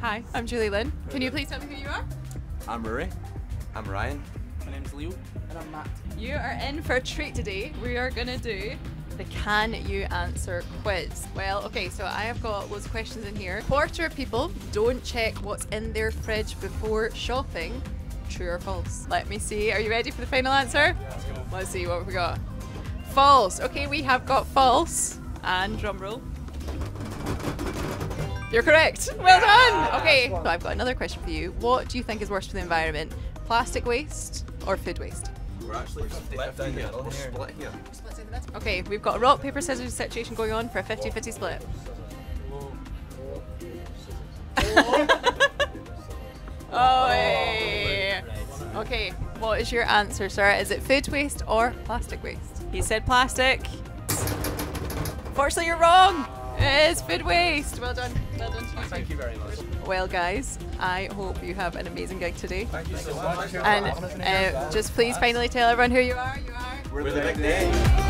Hi, I'm Julie Lin. Can you please tell me who you are? I'm Rory. I'm Ryan. My name's Leo. And I'm Matt. You are in for a treat today. We are going to do the Can You Answer quiz. Well, okay, so I have got loads of questions in here. Quarter of people don't check what's in their fridge before shopping. True or false? Let me see. Are you ready for the final answer? Let's see what we got. False. Okay, we have got false. And drum roll. You're correct. Well done. Okay, so I've got another question for you. What do you think is worse for the environment? Plastic waste or food waste? We're actually split down the middle. We're split here. Okay, we've got a rock, paper, scissors situation going on for a 50 50 split. oh, hey. Okay, what is your answer, sir? Is it food waste or plastic waste? He said plastic. Fortunately, you're wrong. It is food waste. Well done. Well done. to you. Thank you very much. Well, guys, I hope you have an amazing gig today. Thank you so much. And uh, just please finally tell everyone who you are. You are. We're the big day.